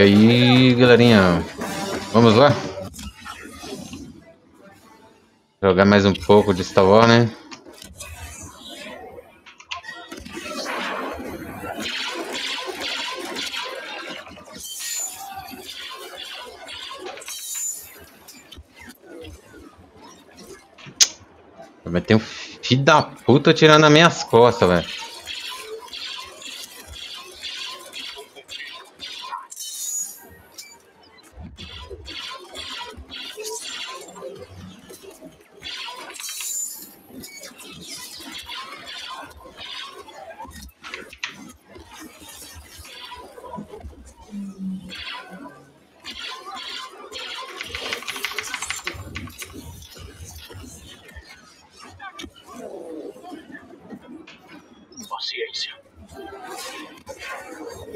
E aí, galerinha, vamos lá? Jogar mais um pouco de Star Wars, né? Mas tem um filho da puta tirando as minhas costas, velho.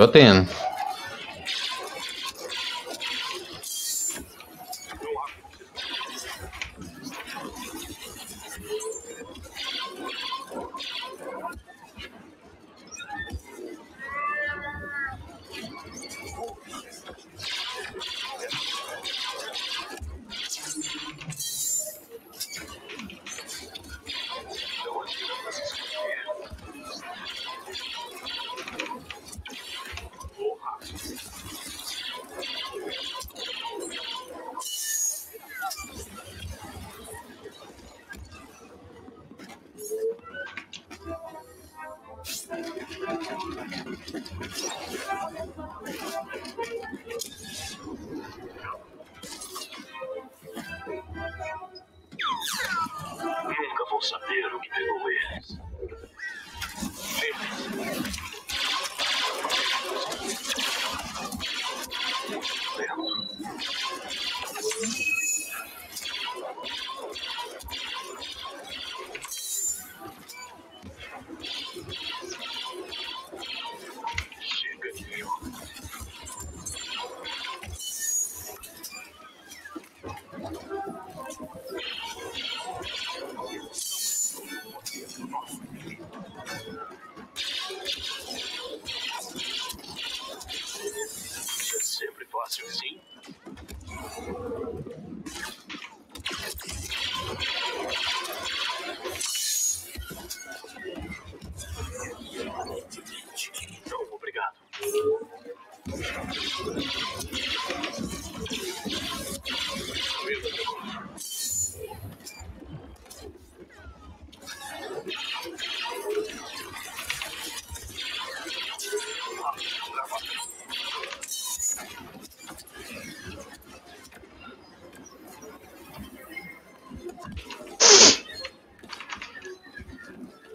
Tô tendo.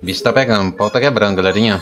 Bicho tá pegando, o pau tá quebrando, galerinha.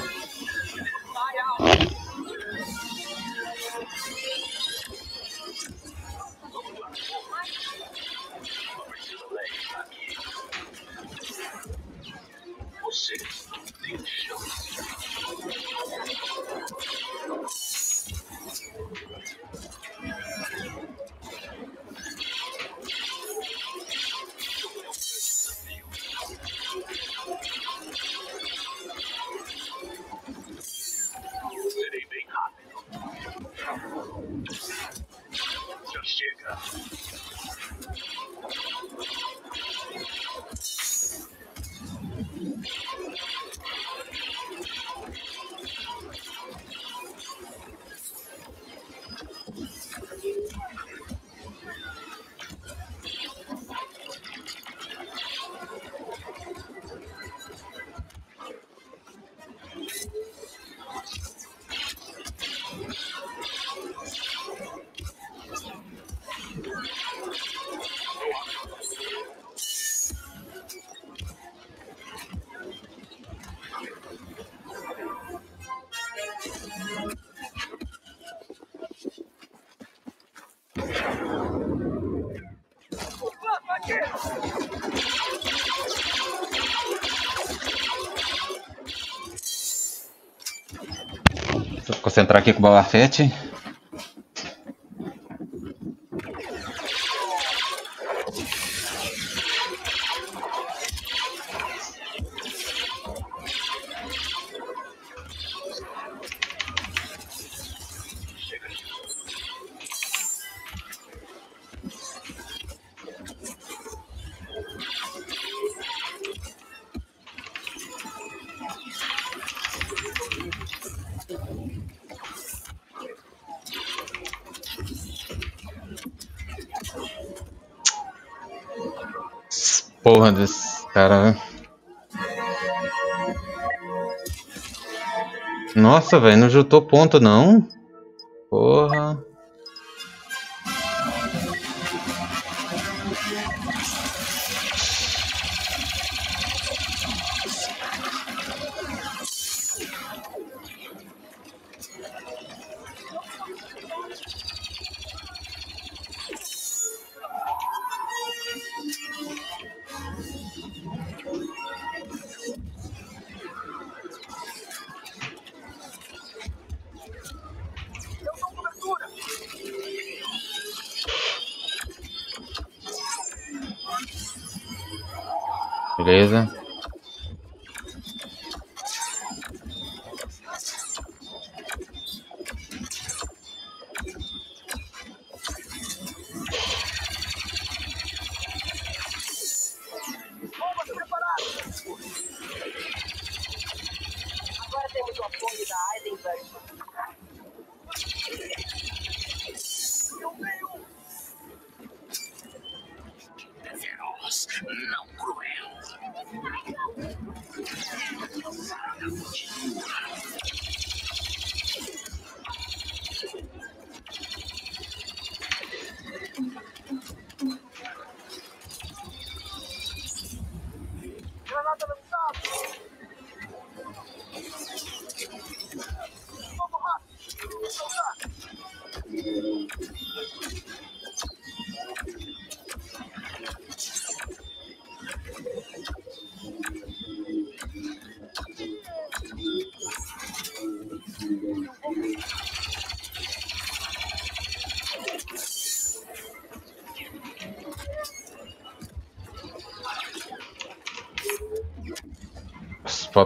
Concentrar aqui com o Boba Fett. Nossa, velho, não juntou ponto não. Porra.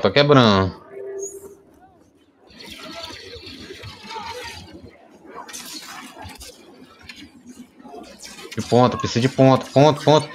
Tá quebrando. De ponta, precisa de ponta, ponta, ponta.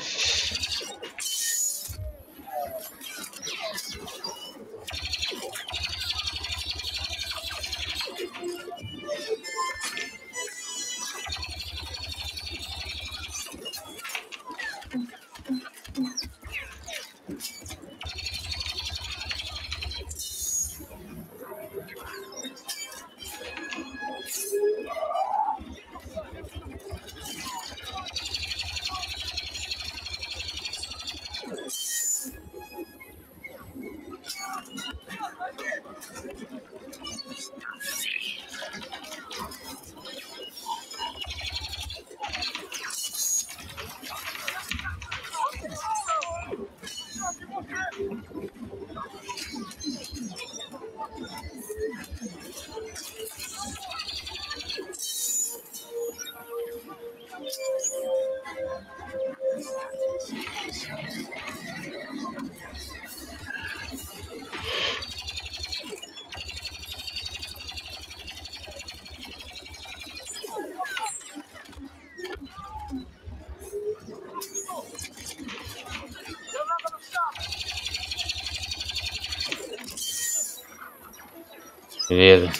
Beleza.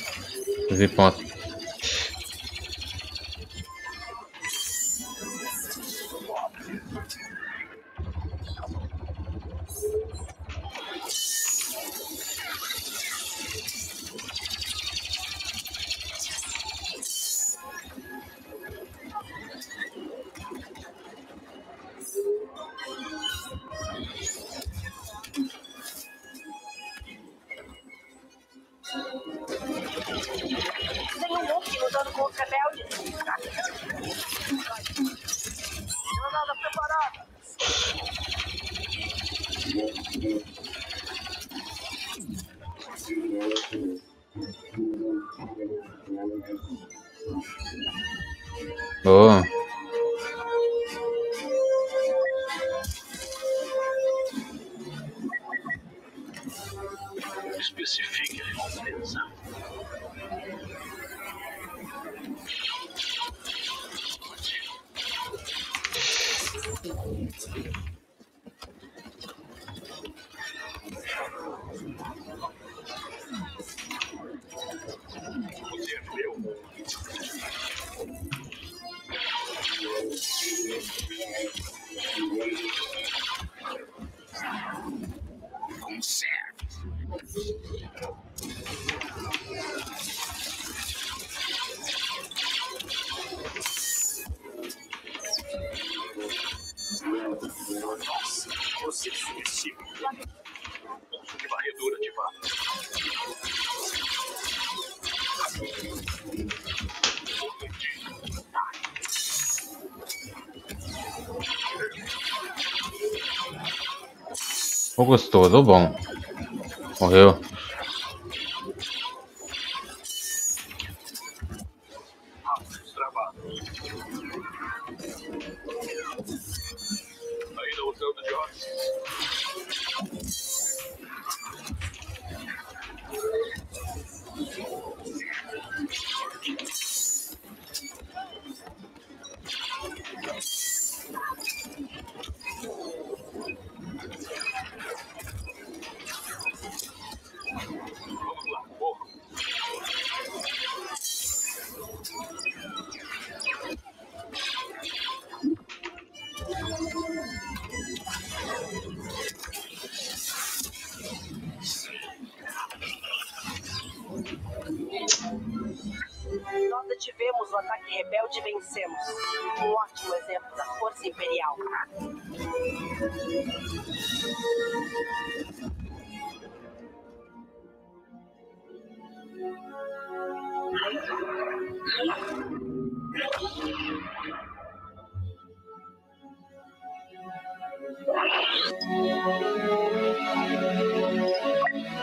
De ponta. Vazou bom. Morreu.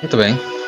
Muito bem.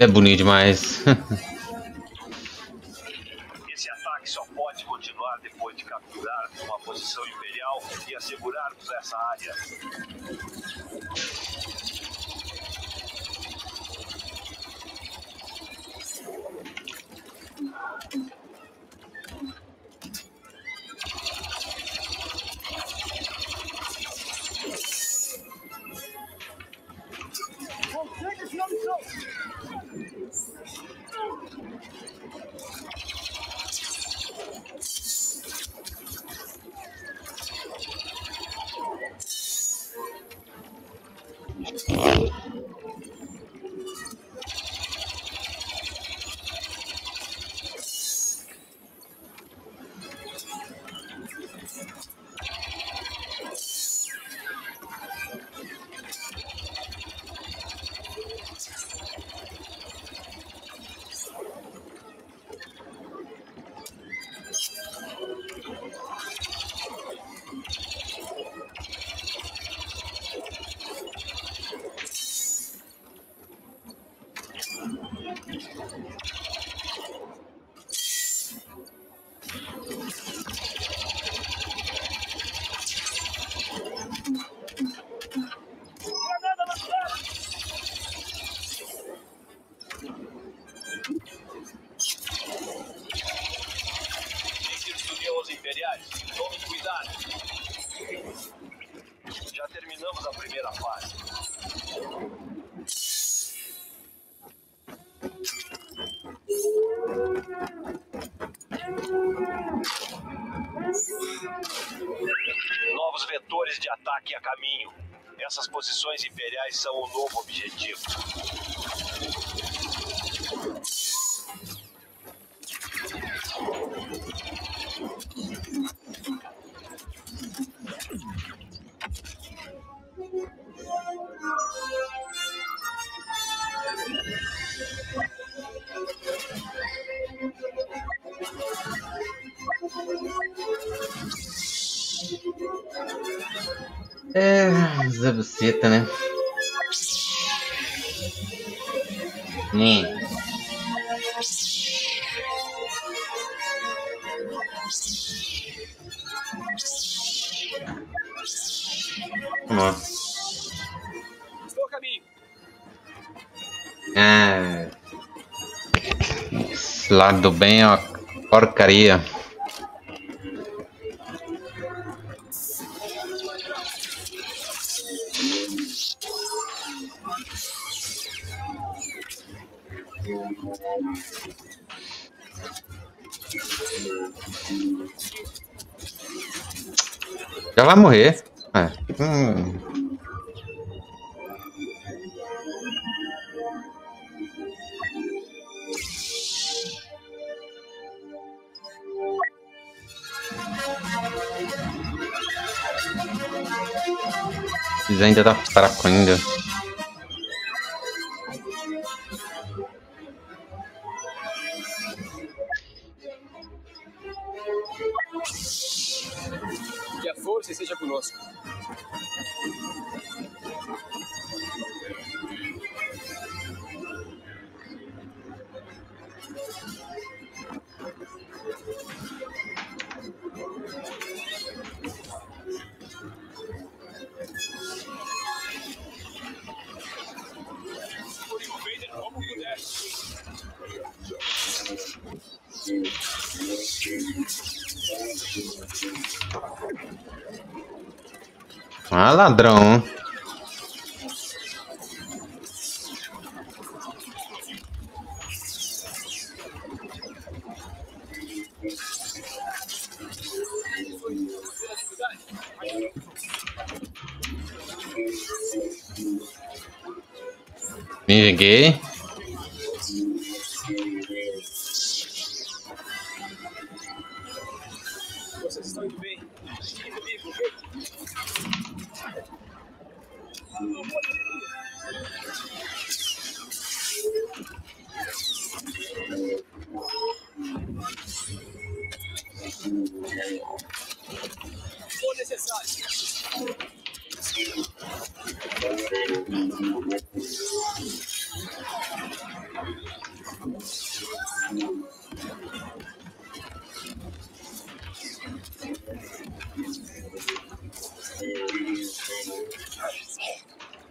É bonito demais. Esse ataque só pode continuar depois de capturarmos uma posição imperial e assegurarmos essa área. São Bem é porcaria. Já vai morrer. Ainda tá fraco ainda. Ah, For necessário.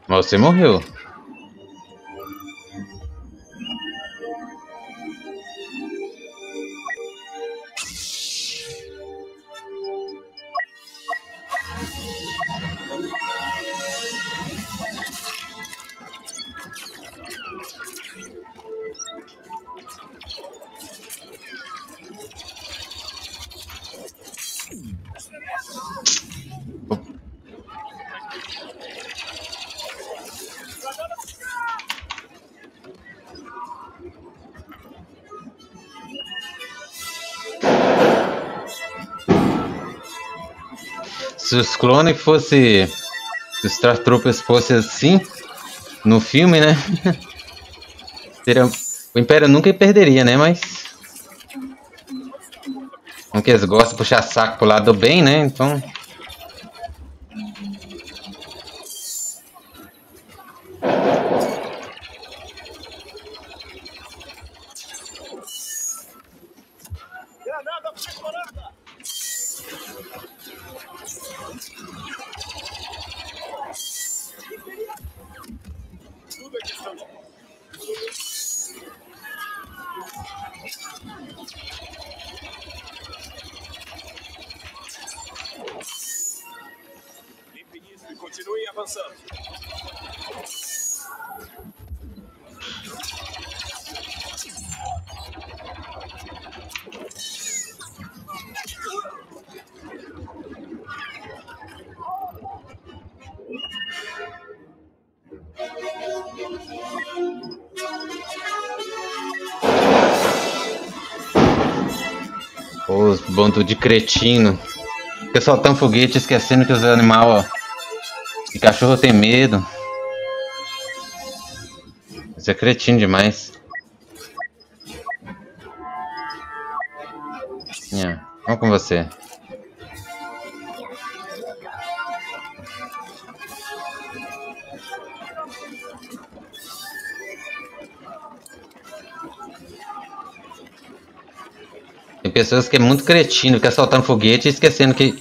Você morreu. Clones fossem. Se os Startroopers fossem assim. No filme, né? Seria, o Império nunca perderia, né? Mas. Como que eles gostam de puxar saco pro lado do bem, né? Então. Cretino. Fica soltando foguete esquecendo que os animais, ó. E cachorro tem medo. Isso é cretino demais. Yeah. Vamos com você. Pessoas que é muito cretino, fica soltando foguete e esquecendo que.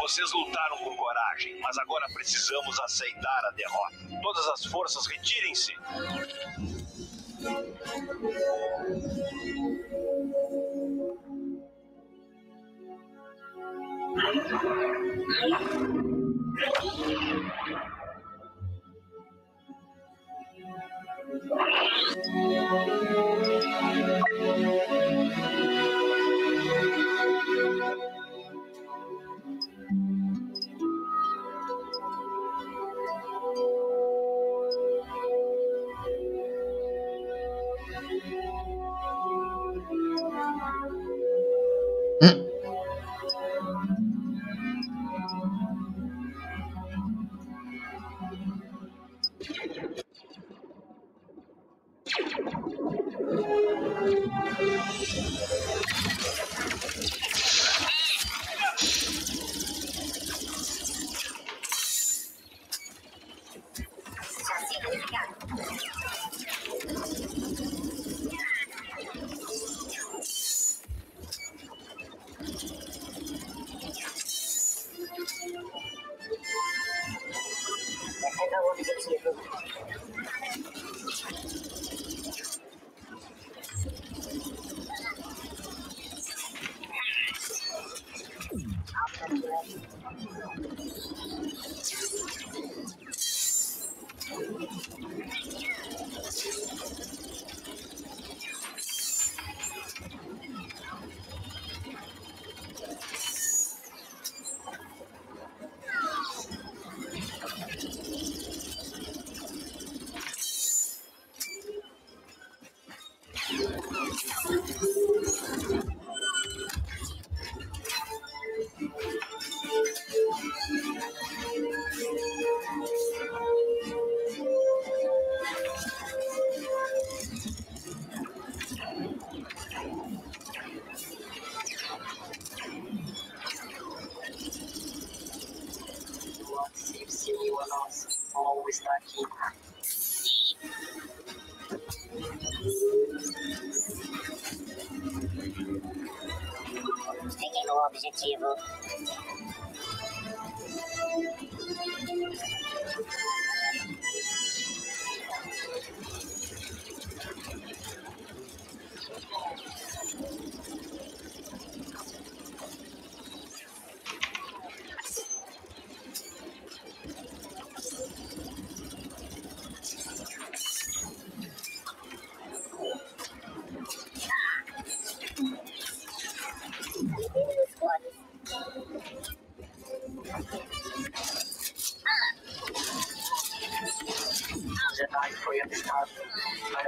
Vocês lutaram com coragem, mas agora precisamos aceitar a derrota. Todas as forças retirem-se.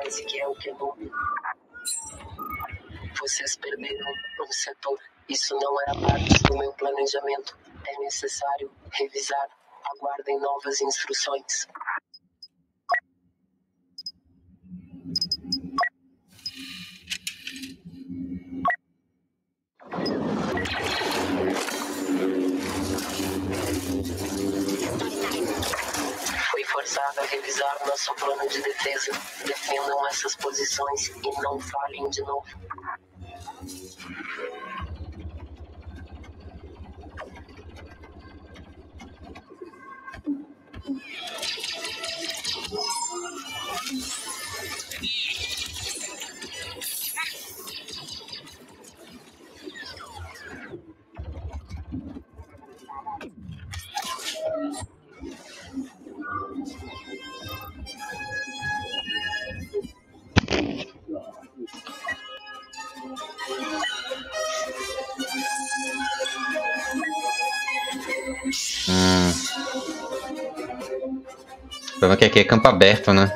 Parece que é o Kenobi. Vocês perderam um setor. Isso não era parte do meu planejamento. É necessário revisar. Aguardem novas instruções. começar a revisar nosso plano de defesa. Defendam essas posições e não falhem de novo. Aqui é campo aberto, né?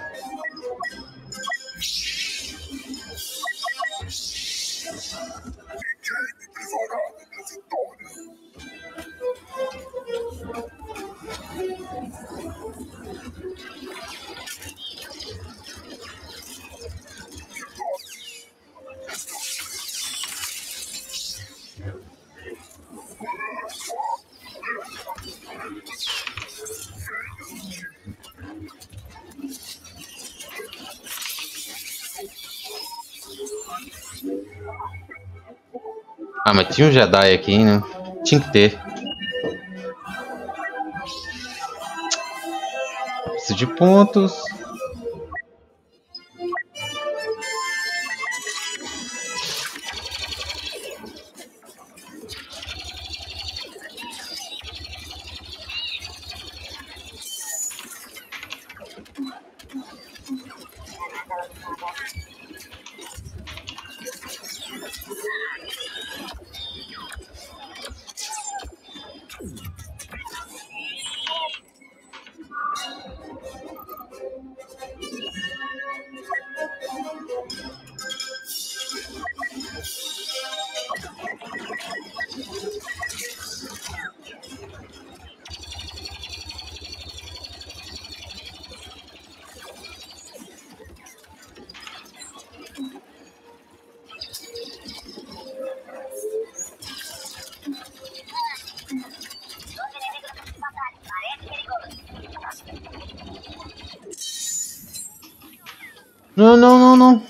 Tinha um Jedi aqui, né? Tinha que ter. Preciso de pontos. Não, não, não, não.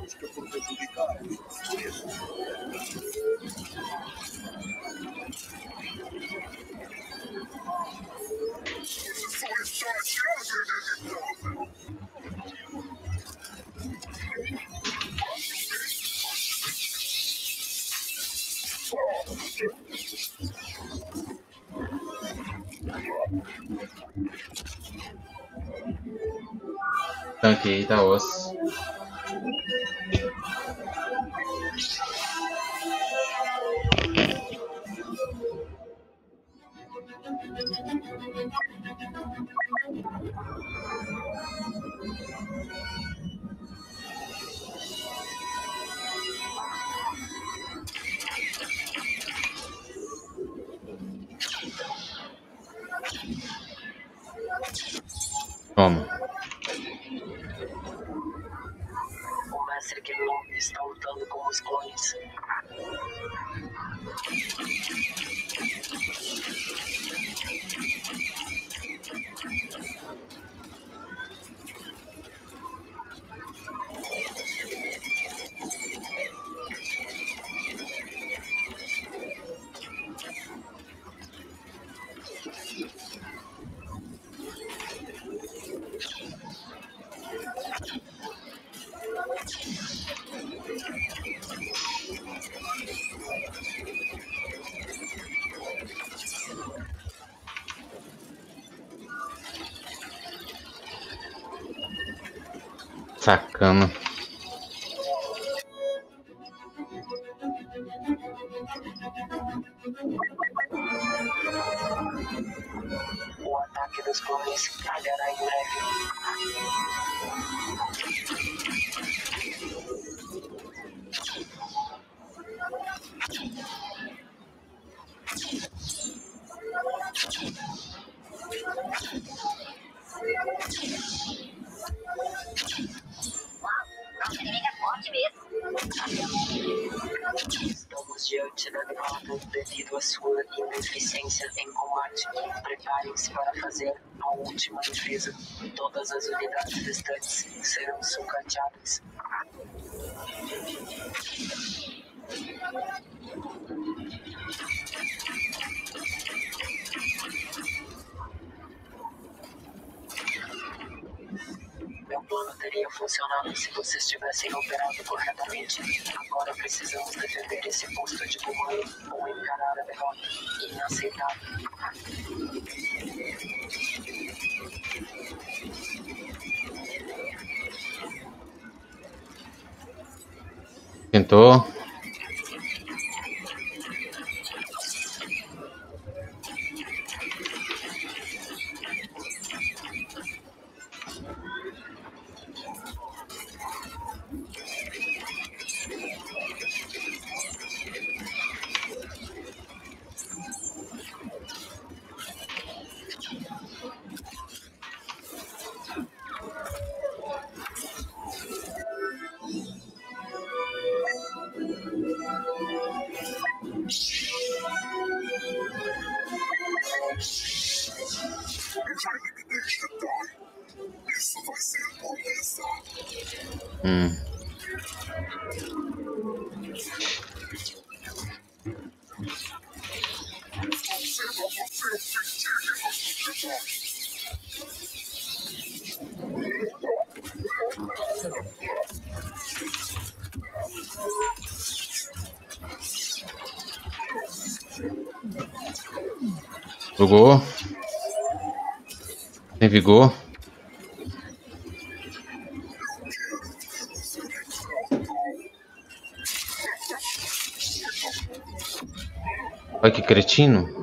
Deixe que por a natureza. Só está adiado, Tanquei, tá osso. Toma. Sua ineficiência em combate. Preparem-se para fazer a última defesa. Todas as unidades restantes serão sucateadas. Teria funcionado se vocês tivessem operado corretamente. Agora precisamos defender esse posto de comando ou encarar a derrota. Inaceitável. Tentou. Hum. Bugou. Tem vigor. Que cretino.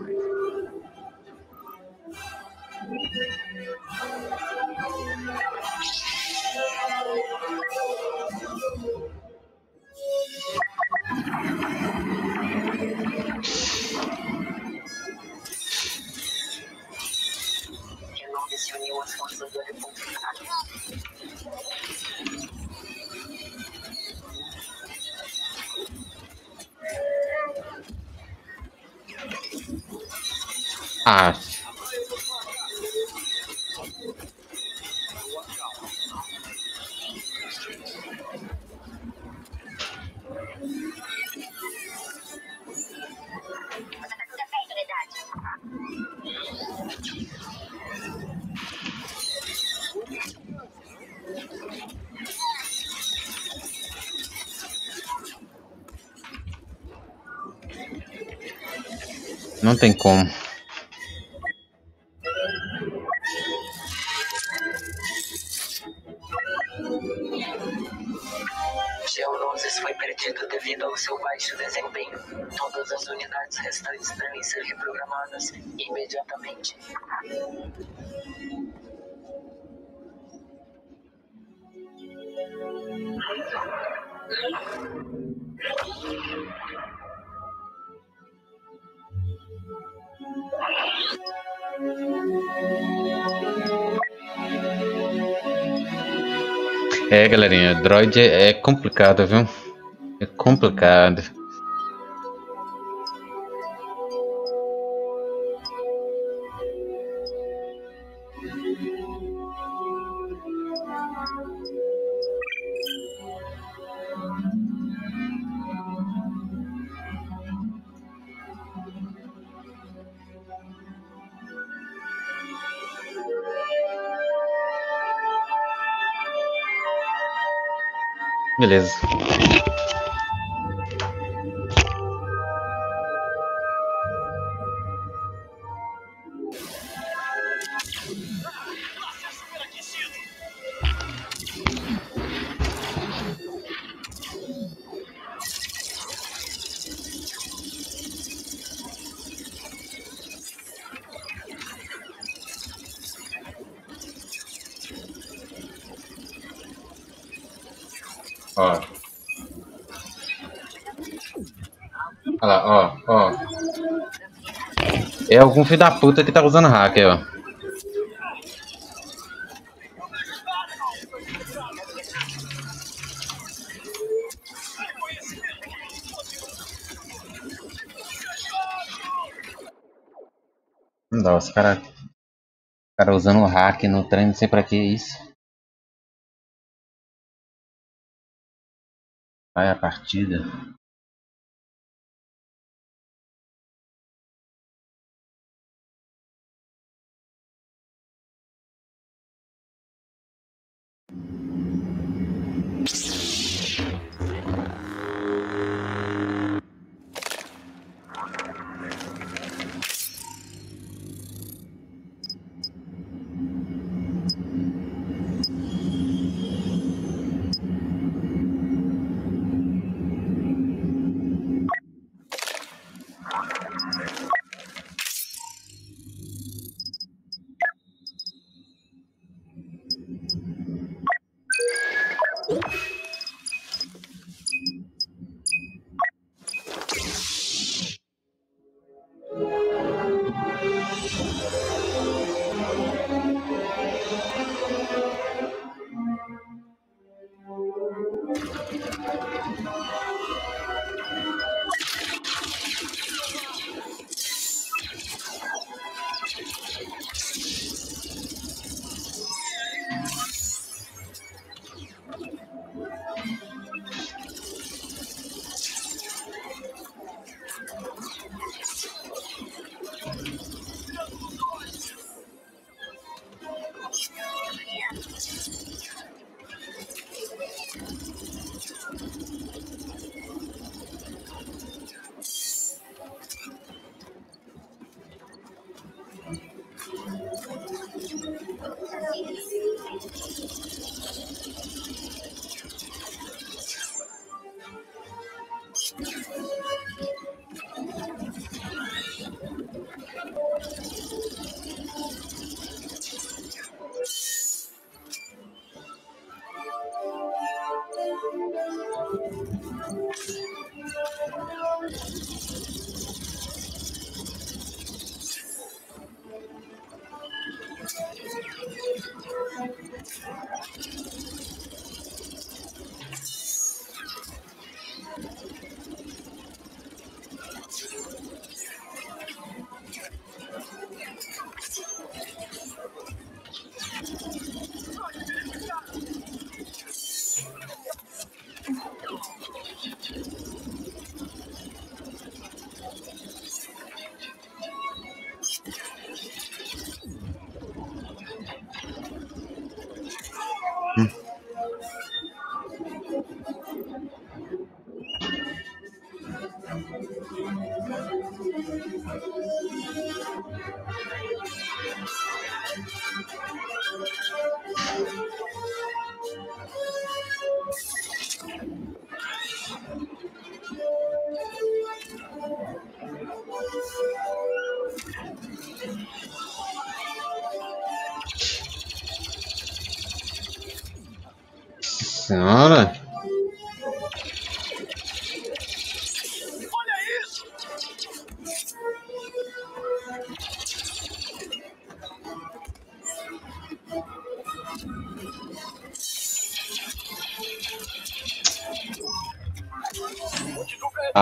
É, galerinha, Droid é complicado, viu? É complicado. Beleza. Olha lá, ó, ó. É algum filho da puta que tá usando hacker, ó. Não dá, os caras. cara usando hack no trem, não sei pra que isso. Vai a partida.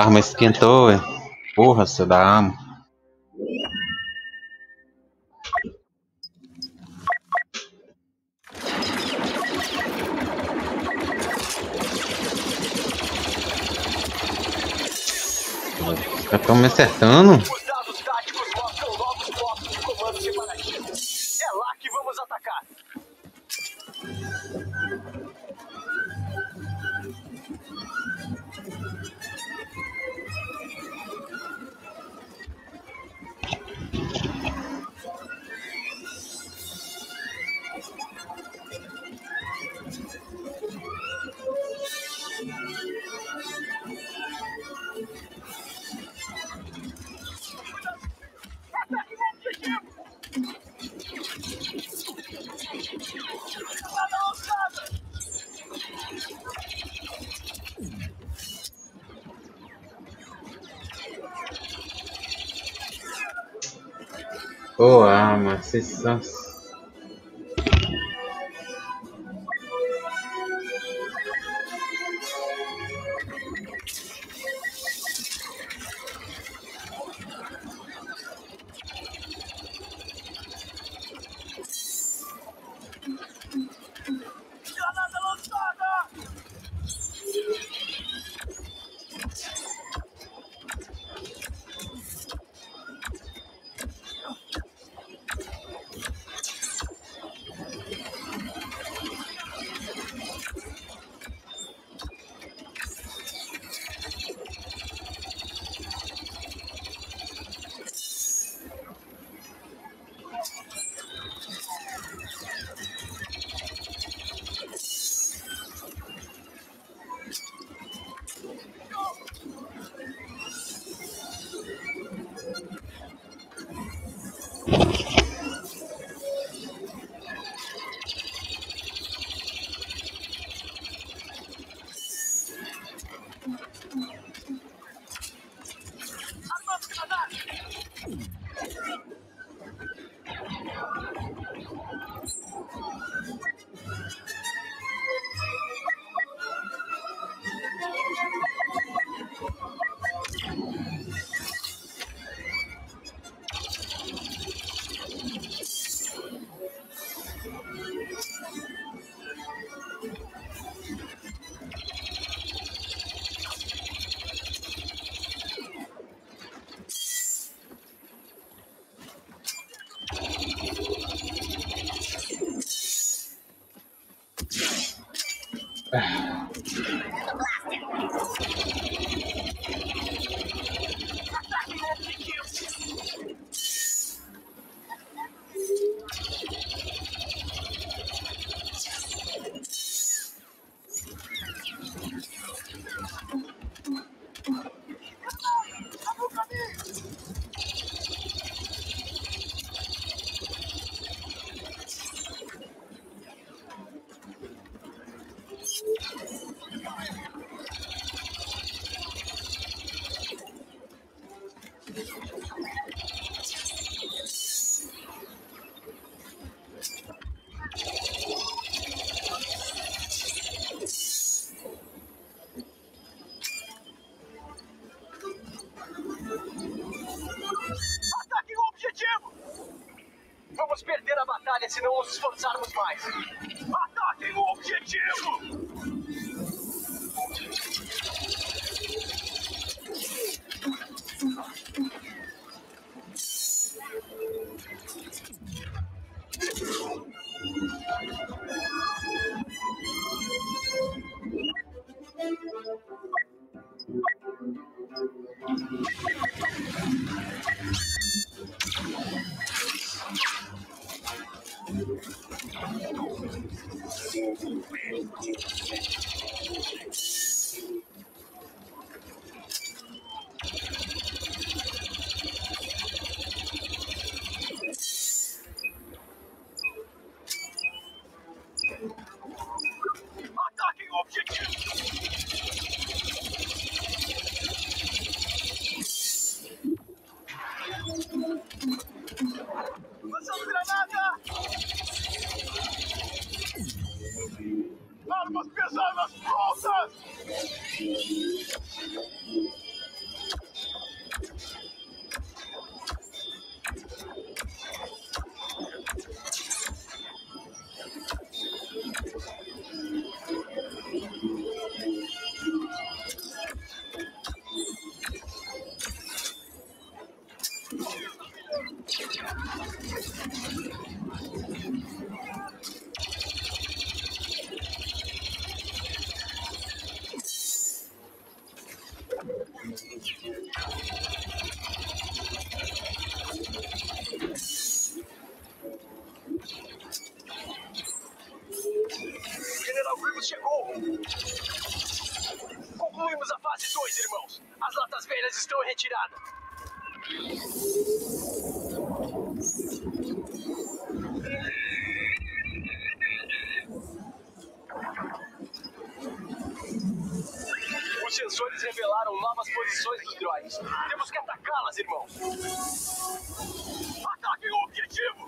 arma esquentou, velho. Porra, você dá arma. Tá Os estão me acertando. Vamos esforçar my mais. Concluímos a fase 2, irmãos. As latas velhas estão em retirada. Os sensores revelaram novas posições dos droids. Temos que atacá-las, irmãos. Ataquem o objetivo!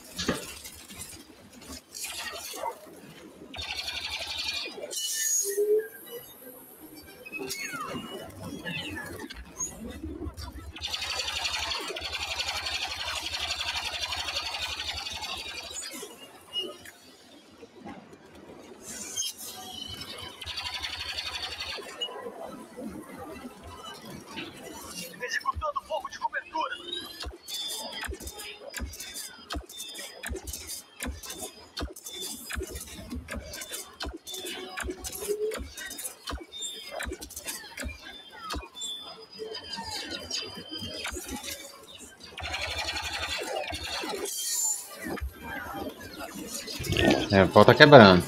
pau tá quebrando.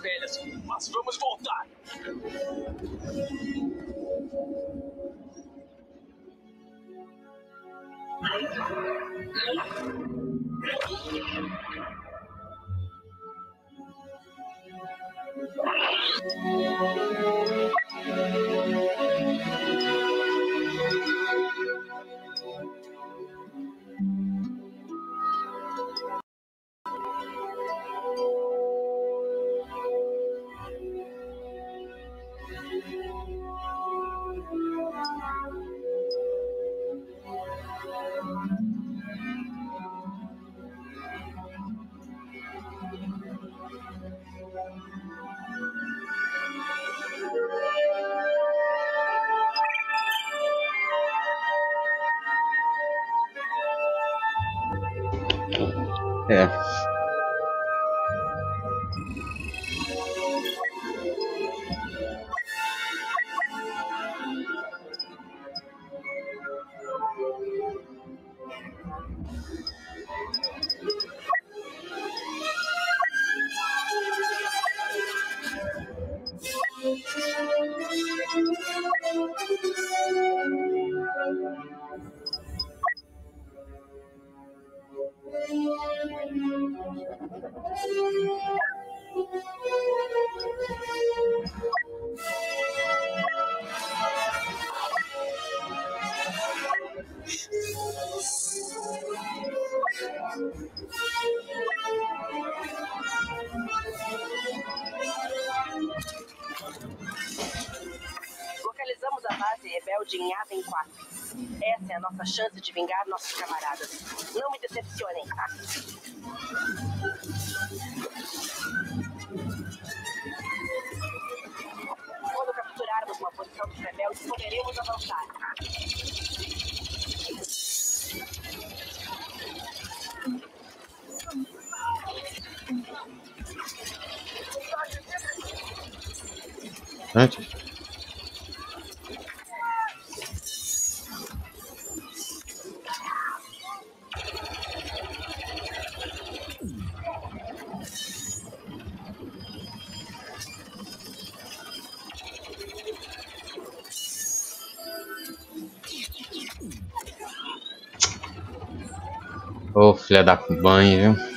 velhas. de vingar? Ô, filha da banha, viu?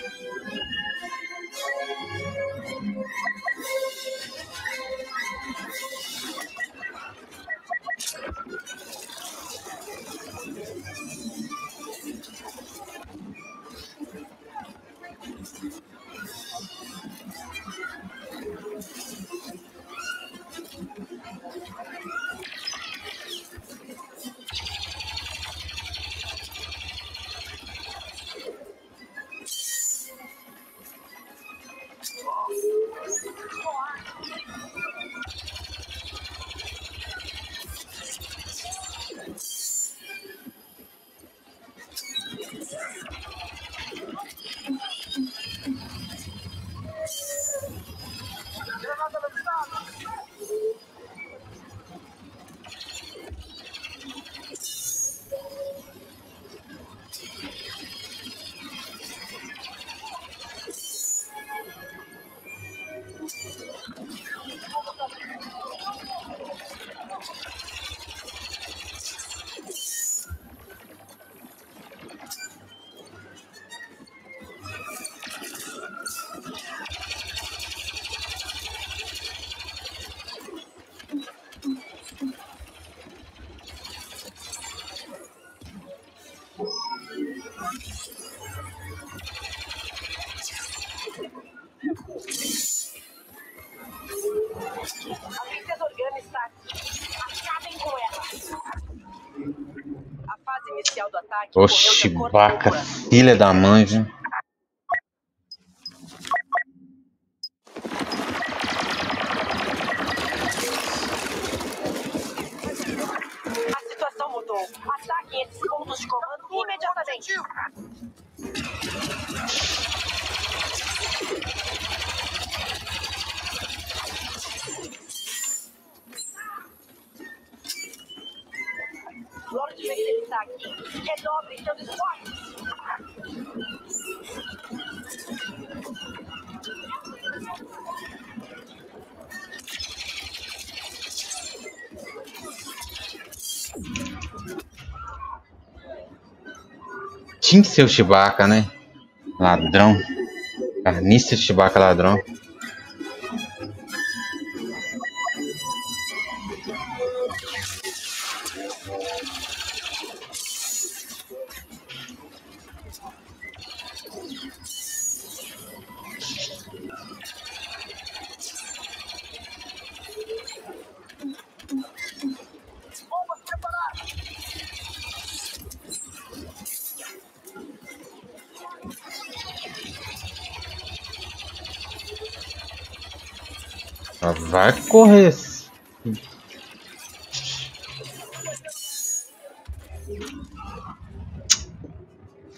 Oxibaca, vaca, filha da mãe, viu? seu Chewbacca, né? Ladrão. Carnício Chewbacca ladrão.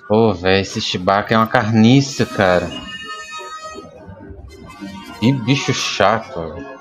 Pô, velho, esse Chewbacca é uma carniça, cara. Que bicho chato, velho.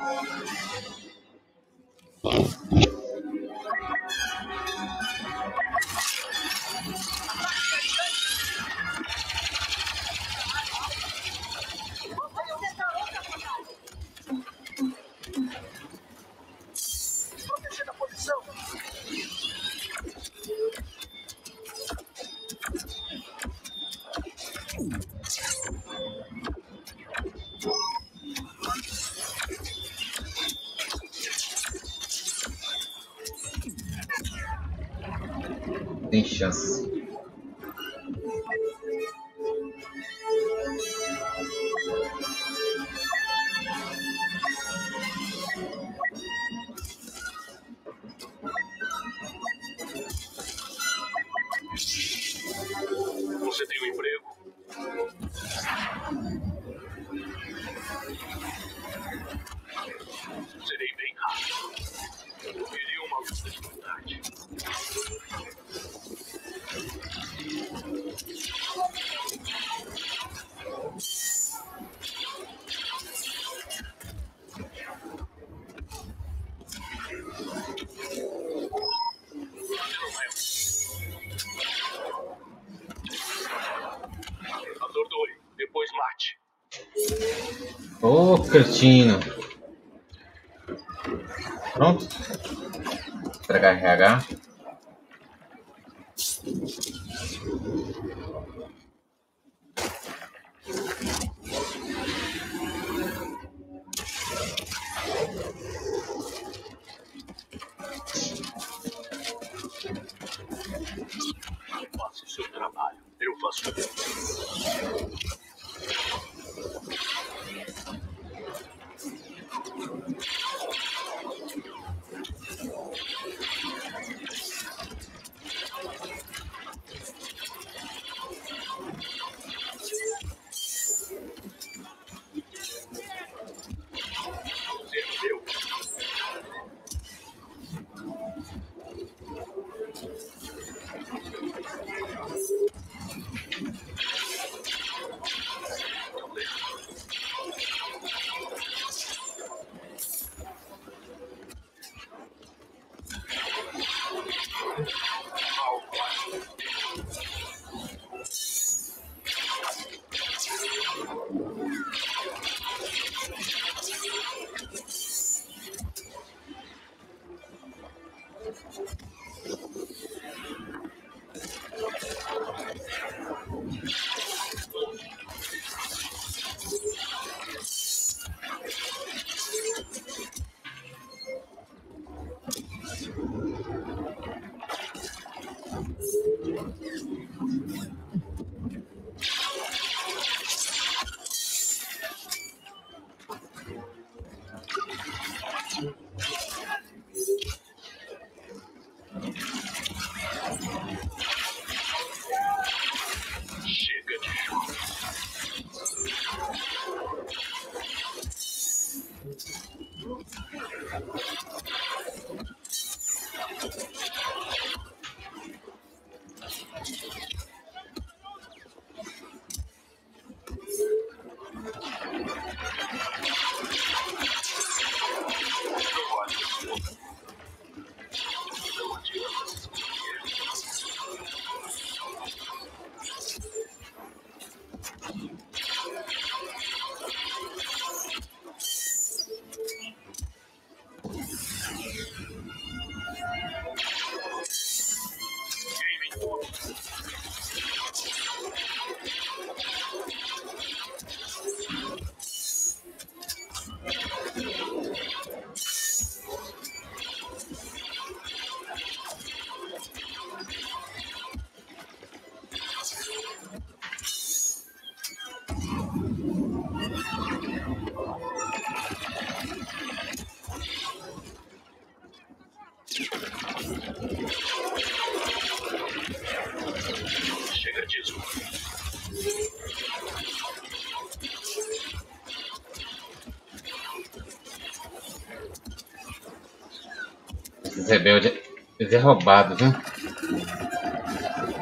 Rebeldes. É roubado, viu?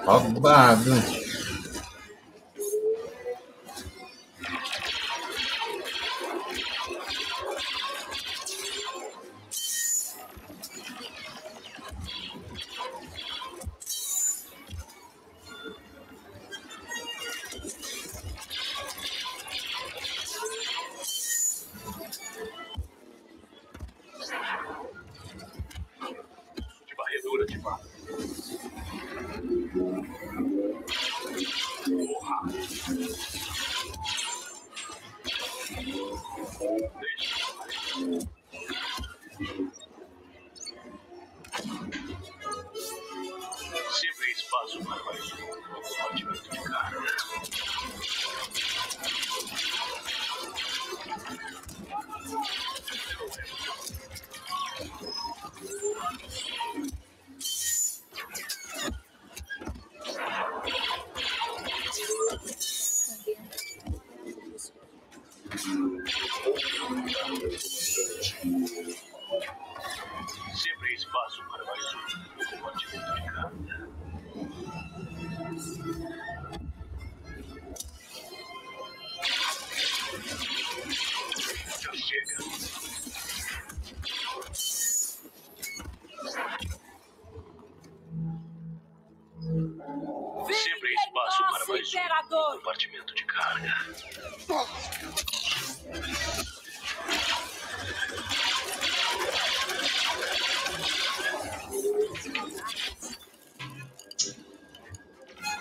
Roubado.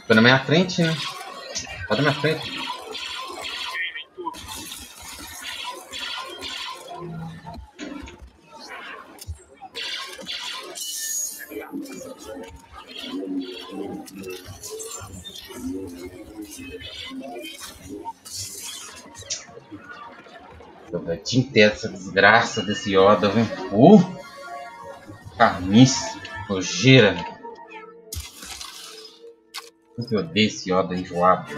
Tô na minha frente, né? Tá na minha frente. Tinha que essa desgraça desse Yoda, viu? Uh! Carniça, nojeira. Eu odeio esse Yoda enjoado.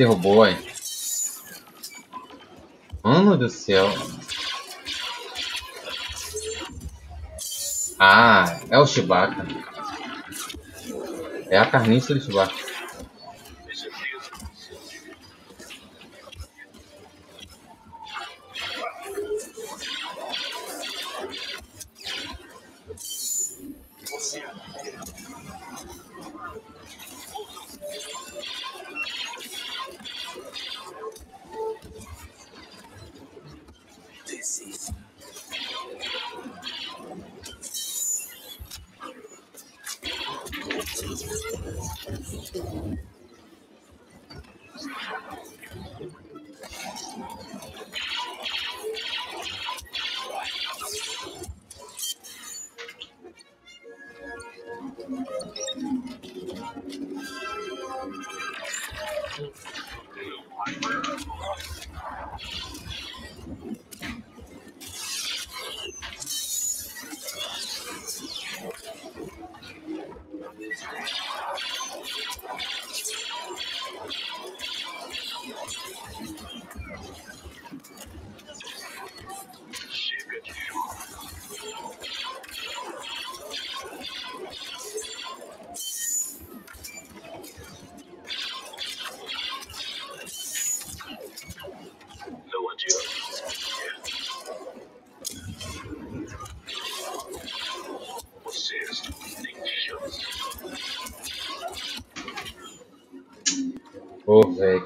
Derrubou, aí. Mano do céu. Ah, é o Chewbacca. É a carniça do Chewbacca.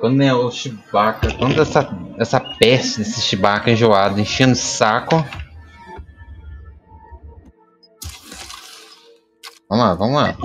Quando é o Chewbacca, quando essa, essa peste desse Chewbacca enjoado enchendo o saco. Vamos lá, vamos lá.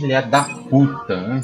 Filha da puta, né?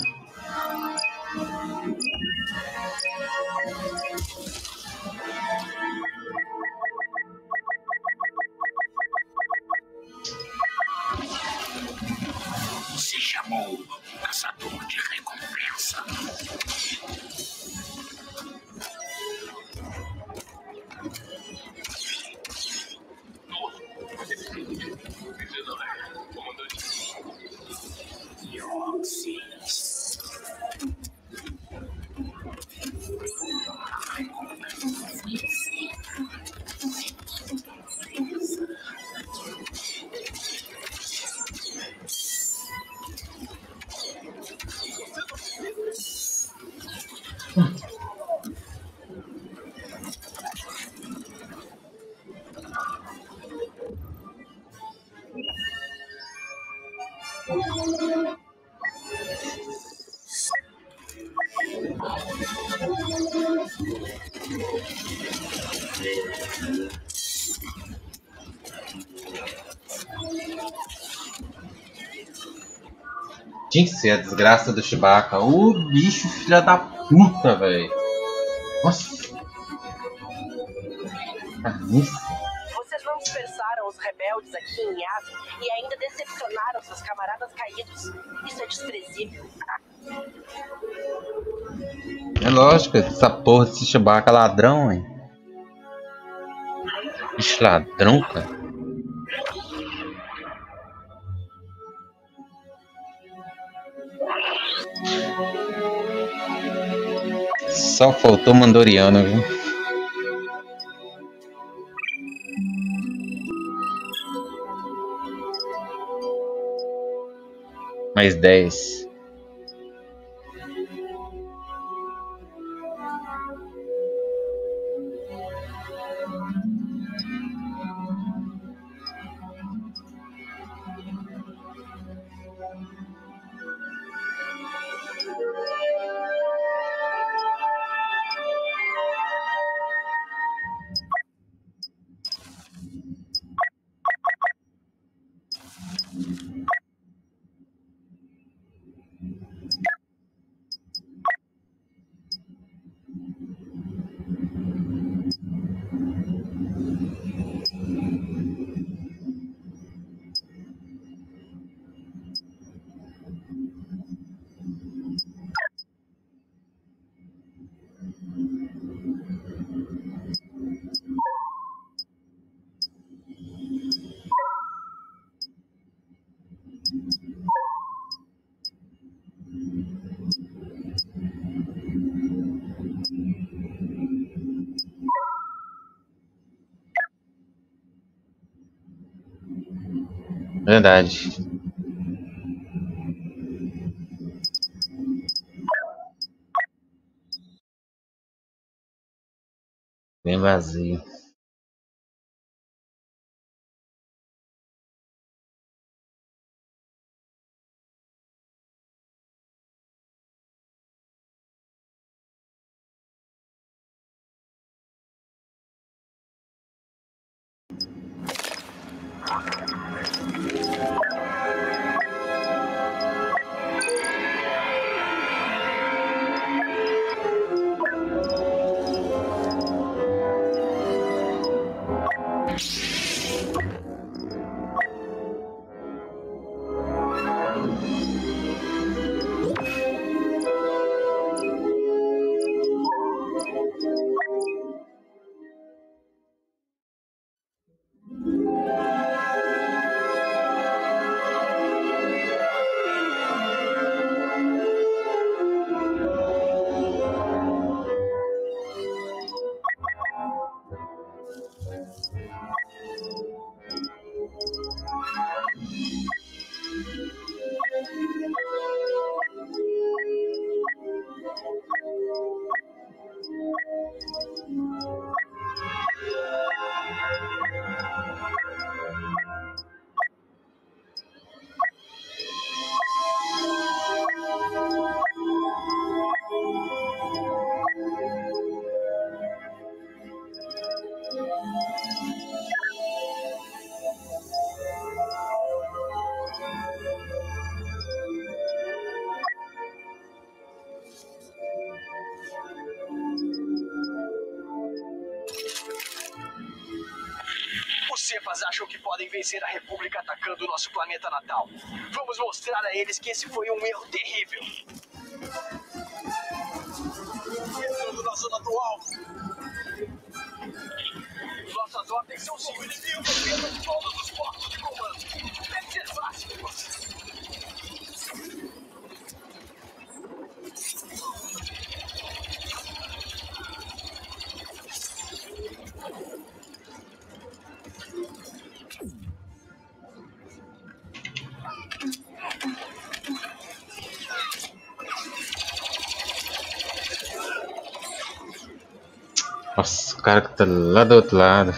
Ser a desgraça do Chewbacca. O bicho filha da puta, velho. Nossa. Carniça. Vocês não dispersaram os rebeldes aqui em Yavin e ainda decepcionaram seus camaradas caídos. Isso é desprezível. É lógico, essa porra desse Chewbacca é ladrão, hein? Bicho ladrão, cara. Só faltou Mandoriano, viu? Mais dez. Verdade. Bem vazio. Vamos mostrar a eles que esse foi um erro terrível. Nossa, o cara que tá lá do outro lado.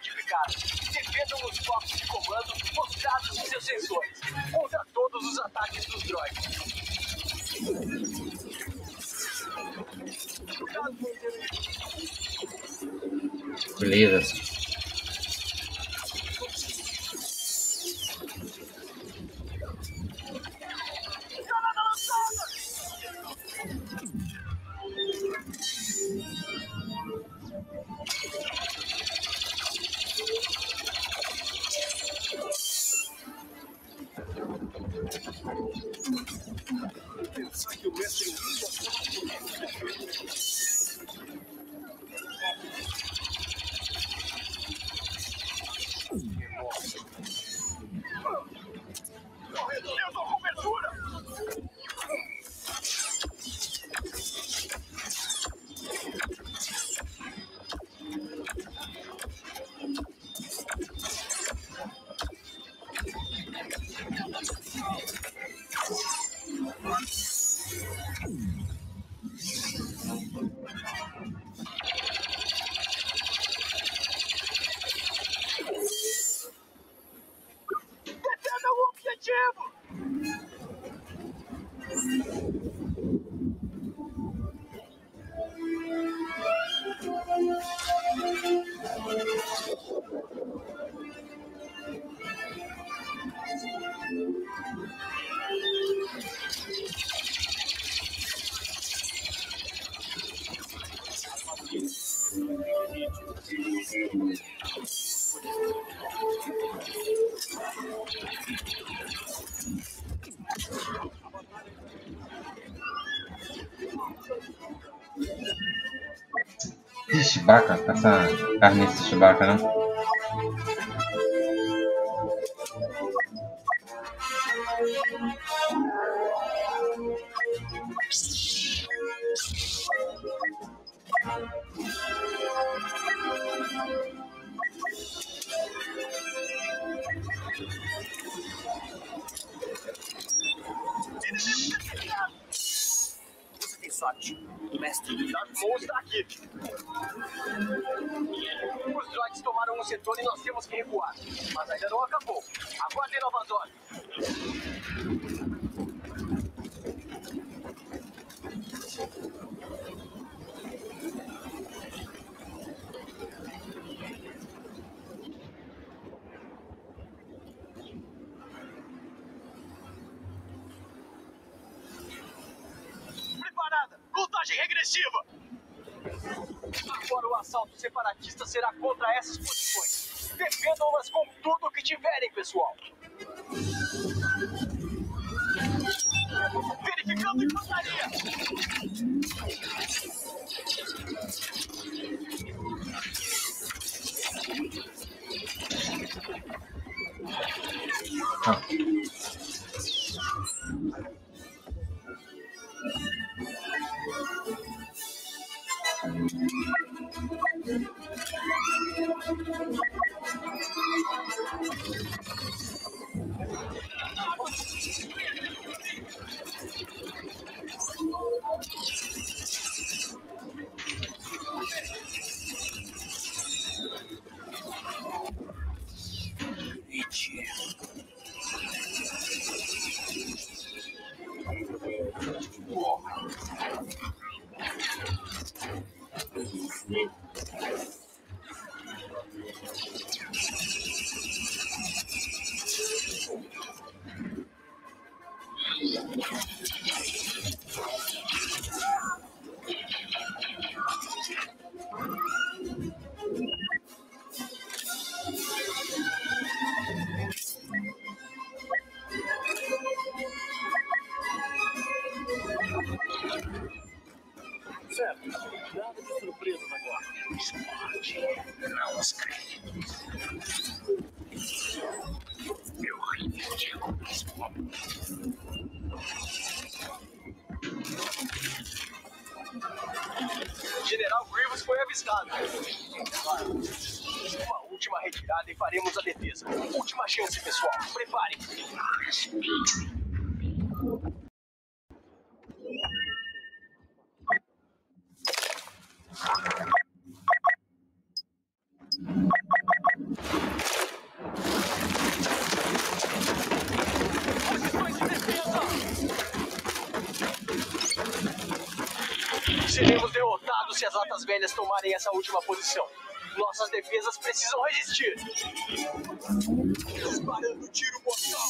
Modificadas. Defendam os blocos de comando mostrados em seus sensores contra todos os ataques dos droids. Beleza. Essa carne desse Chewbacca, né? Droids tomaram o setor e nós temos que recuar. Mas ainda não acabou. Aguardem novas ordens. Preparada! Contagem regressiva! Agora o assalto separatista será contra essas posições. Defendam-nas com tudo o que tiverem, pessoal. Verificando infantaria! Ah. Uma última retirada e faremos a defesa. Última chance, pessoal. Preparem. Posições de defesa! Seremos derrotados se as velhas tomarem essa última posição. Nossas defesas precisam resistir. Disparando tiro mortal.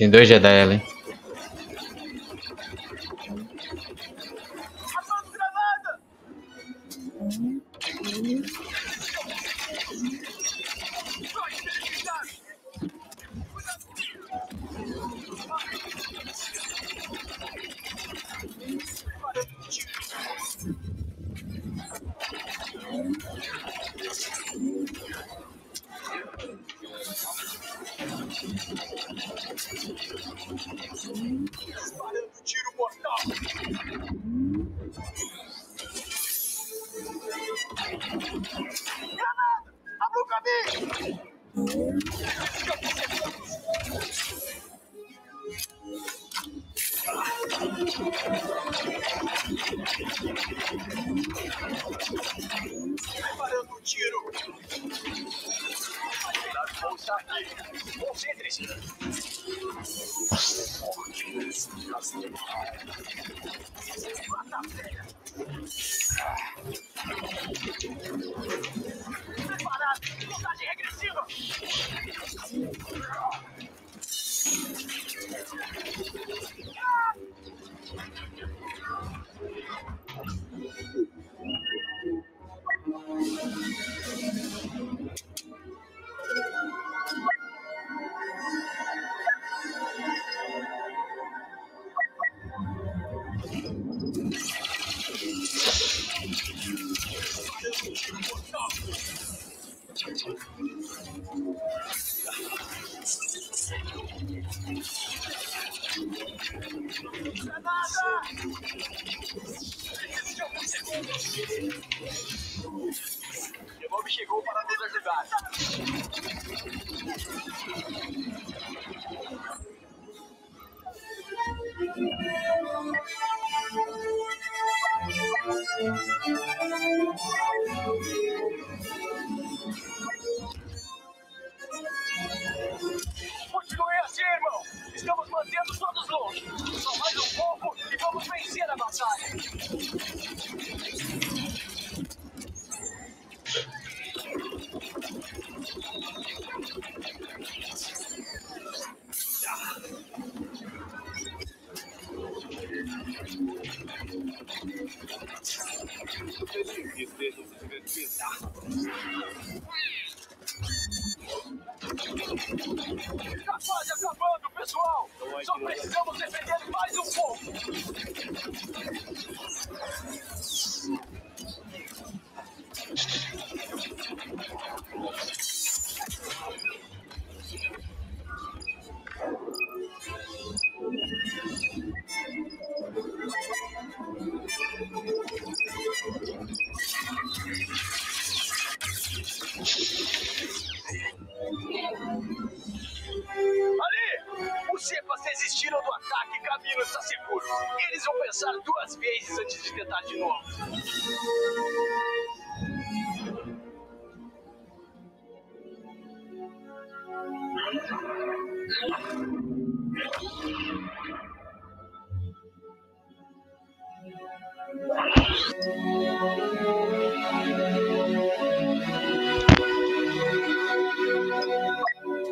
Tem dois Jedi ali.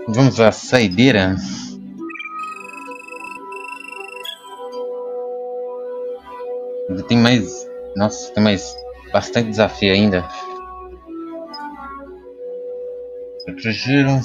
Vamos à saideira. Ainda tem mais. Nossa, tem mais bastante desafio ainda. Protegeram.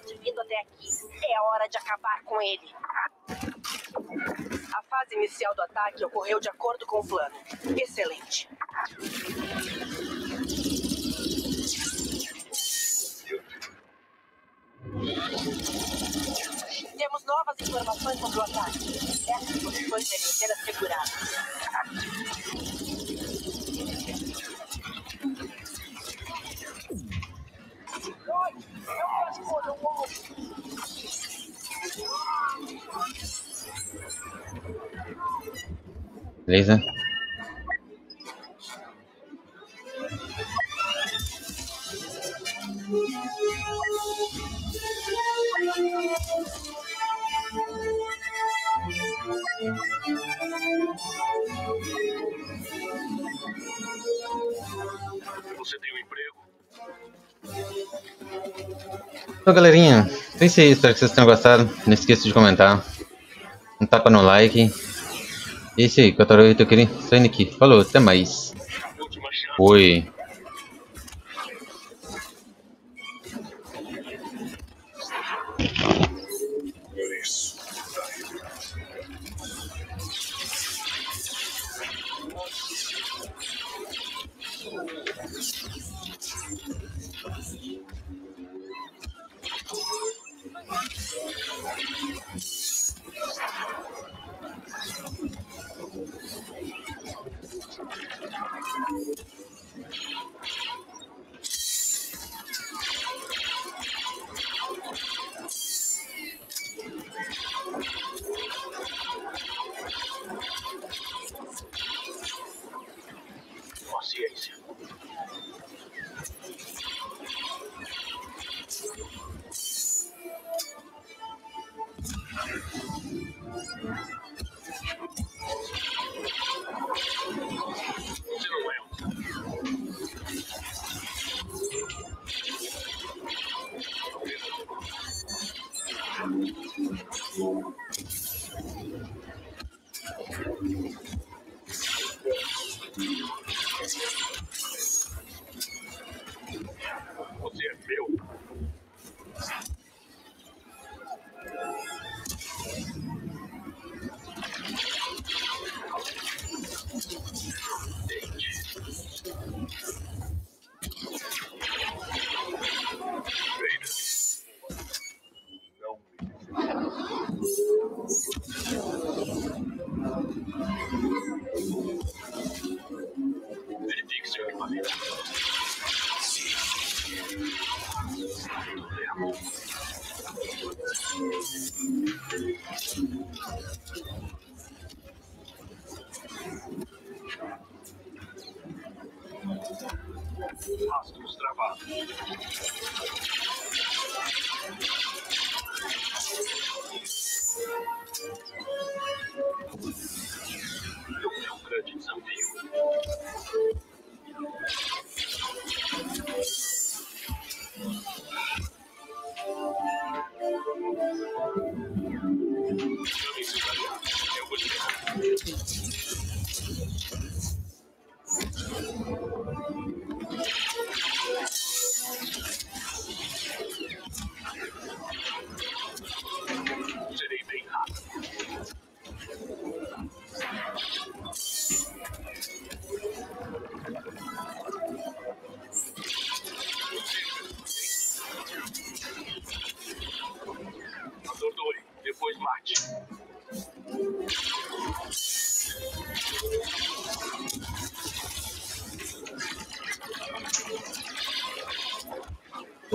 Sorte vindo até aqui. É hora de acabar com ele. A fase inicial do ataque ocorreu de acordo com o plano. Excelente. Temos novas informações sobre o ataque. Essas posições devem ser asseguradas. Beleza? Você tem um emprego? Então, galerinha, é isso aí. Espero que vocês tenham gostado. Não esqueça de comentar. Um tapa no like. E é isso aí, Cotorô e Toquiri saindo aqui. Falou, até mais. Oi. Por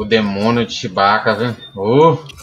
Demônio de Chewbacca, viu? Oh.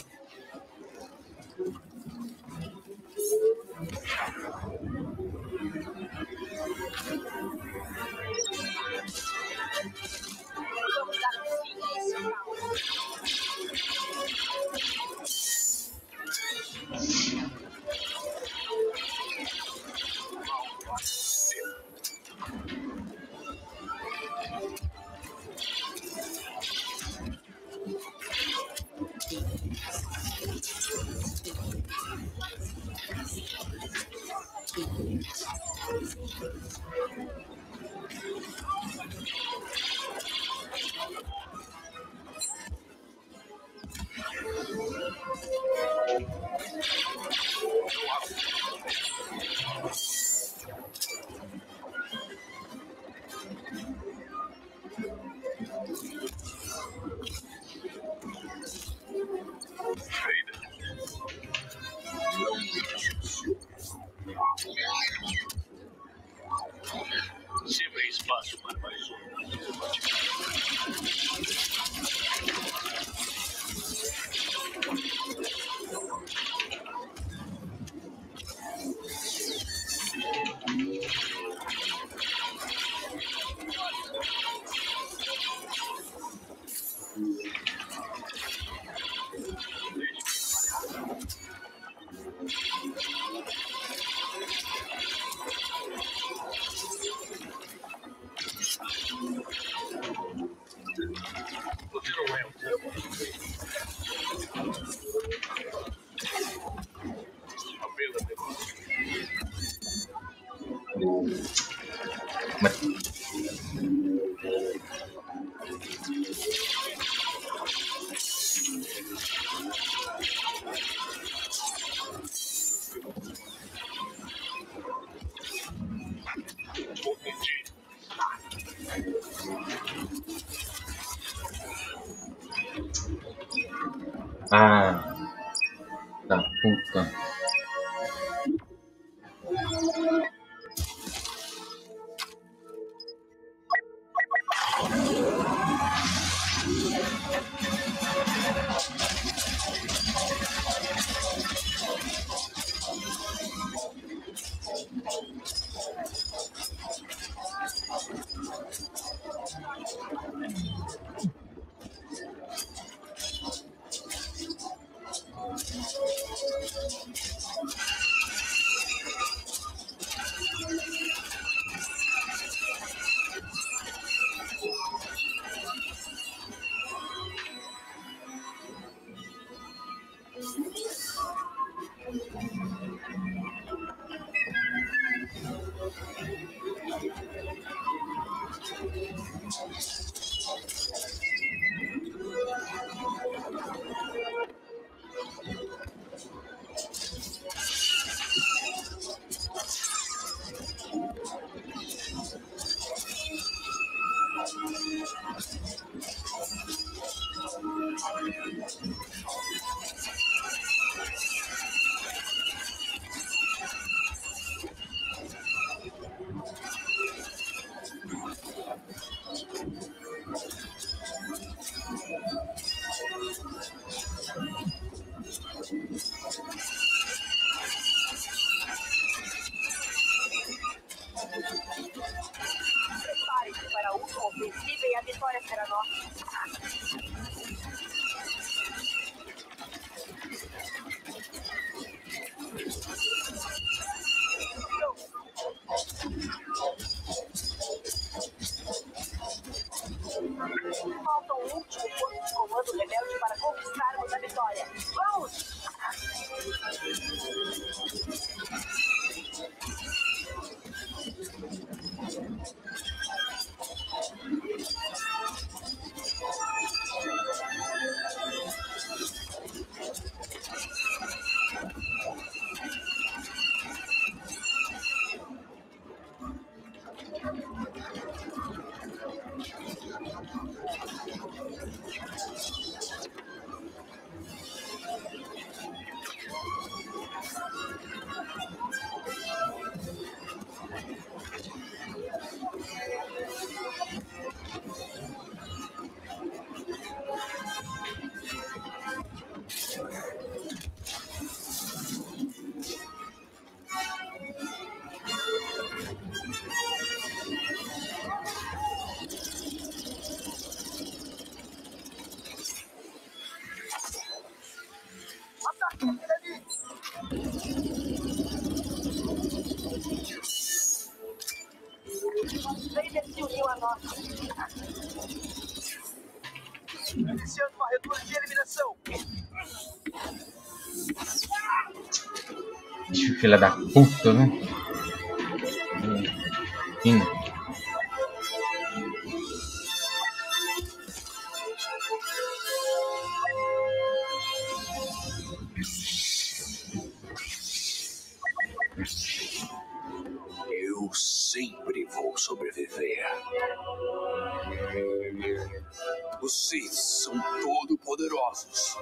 Filha da puta, né? Enfim. Eu sempre vou sobreviver. Vocês são todo poderosos.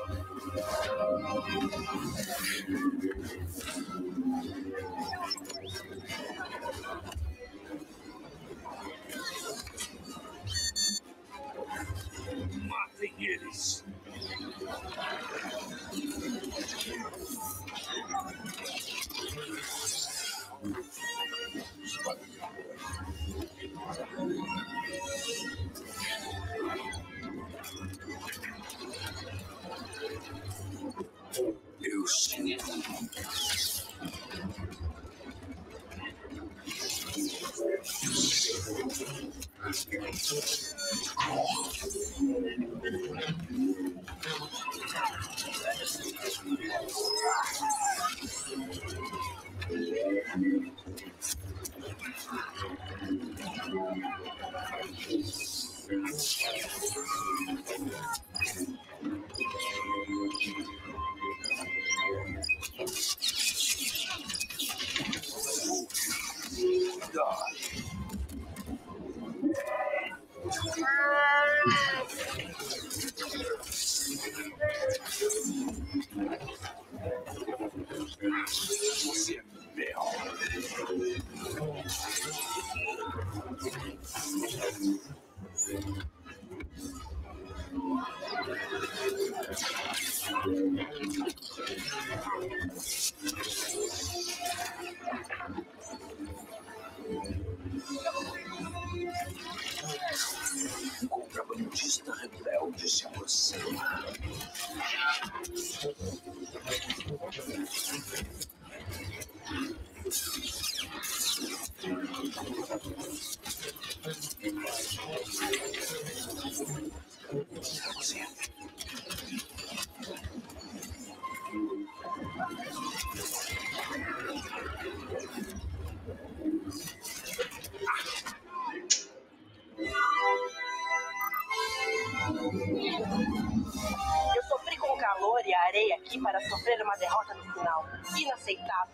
aceitado.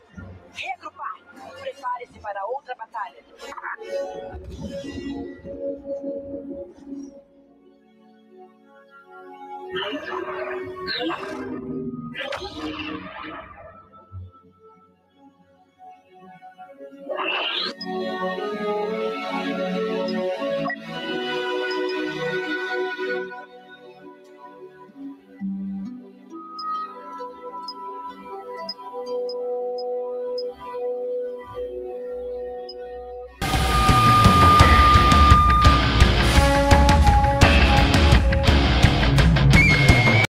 Regrupar. Prepare-se para outra batalha.